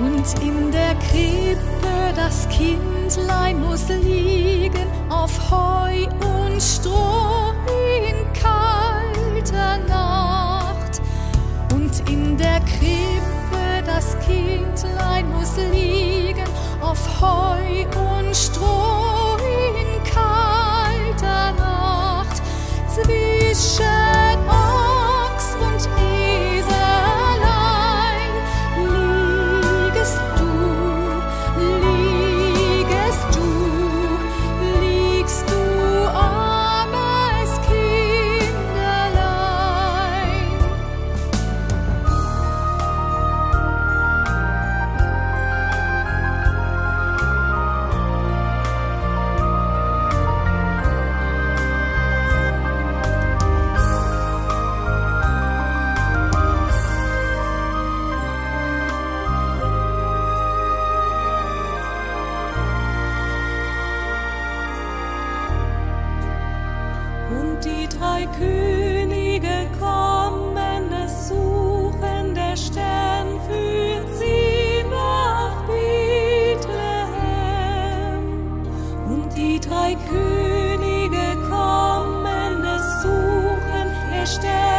Und in der Krippe das Kindlein muss liegen auf Heu und Stroh in kalter Nacht. Und in der Krippe das Kindlein muss liegen auf Heu und Stroh frei Könige kommen, das suchen der Stern führt sie nach Bethlehem. Und die drei Könige kommen, das suchen der Stern.